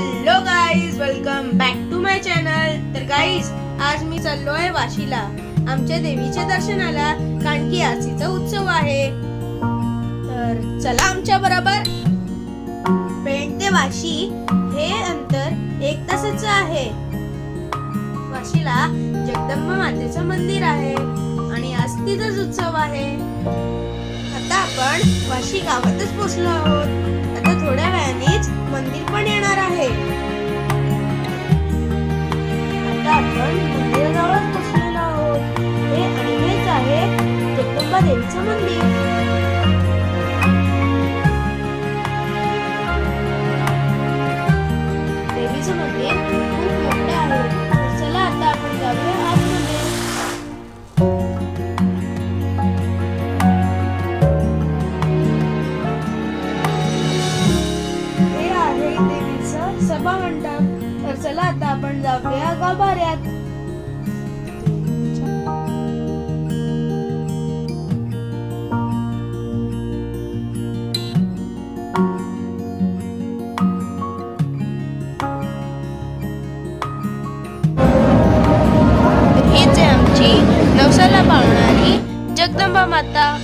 Hello guys welcome back to my channel तर guys आज मी चाललो आहे वाशीला. आमच्या देवीच्या दर्शनाला कारण की आसीचा उत्सव आहे. तर चला आमच्या बरोबर पेंट ते वाशी. हे अंतर एक तासाचं आहे. वाशीला जगदंबा मातेचं मंदिर आहे आणि आज तिथंच उत्सव आहे. आता आपण वाशी गावातच पोहोचलो आहोत. आहे. आता आपण मंदिराजवळच आहोत. हे आणि हेच आहे जगदंबा देवीचं मंदिर. देवीचं मंदिर. देवीचं सभा तर चला आता आपण जाऊया गाभाऱ्यात. हीच आहे आमची नवसाला पावणारी जगदंबा माता.